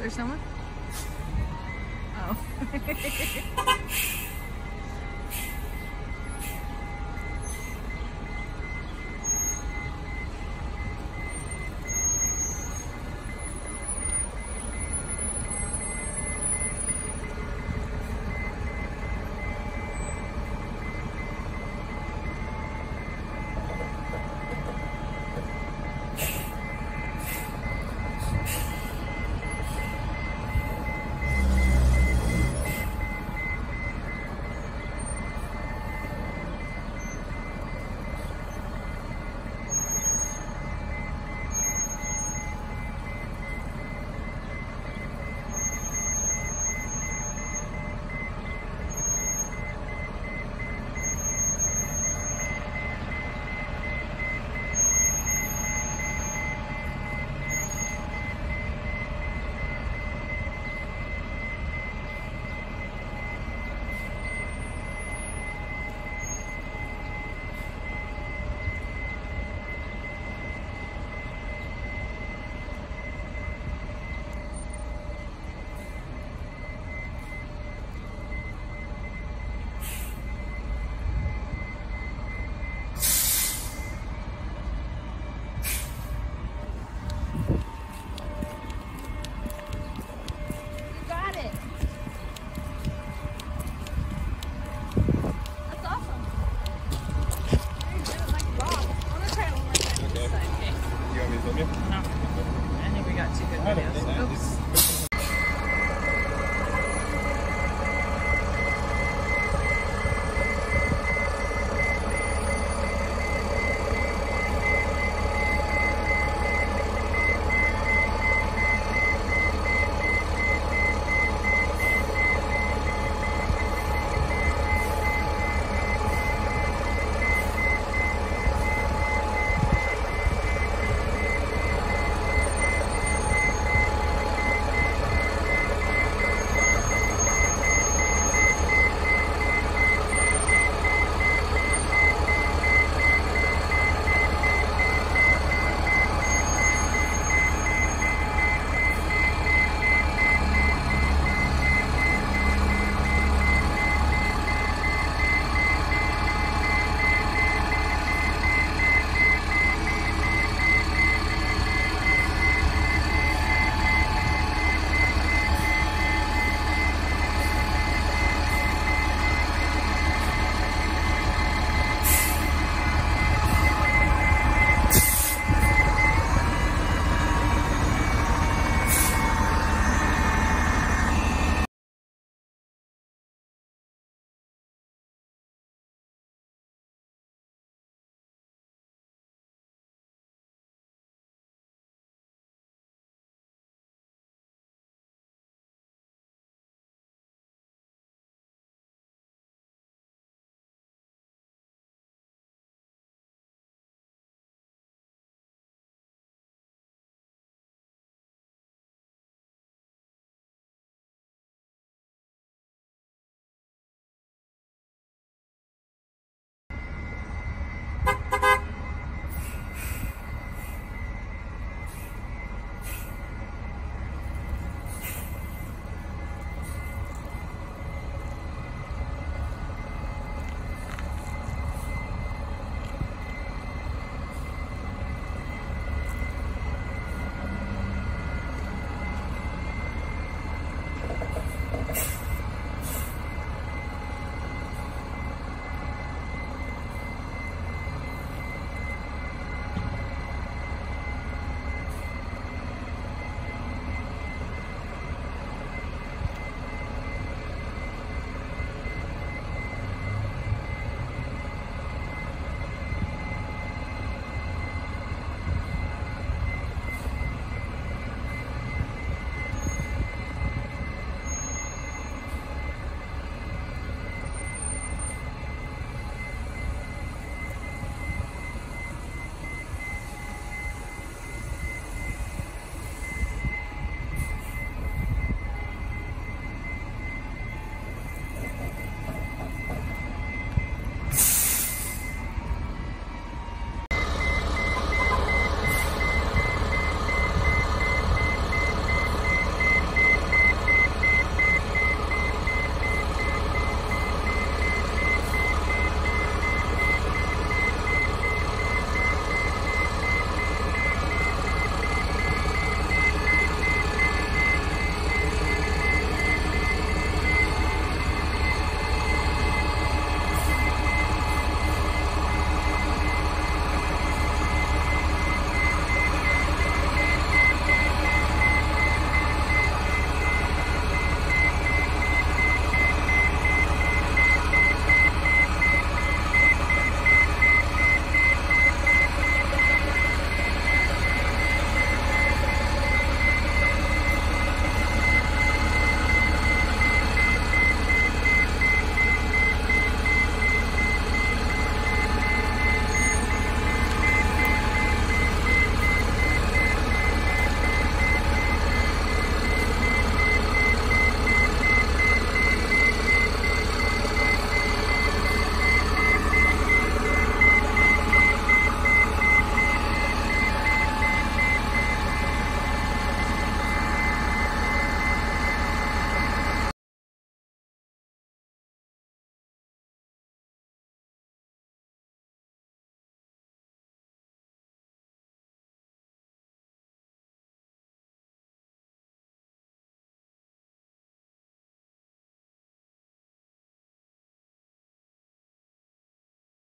There's someone? Oh. from you? No. I think we got two good videos. Oops.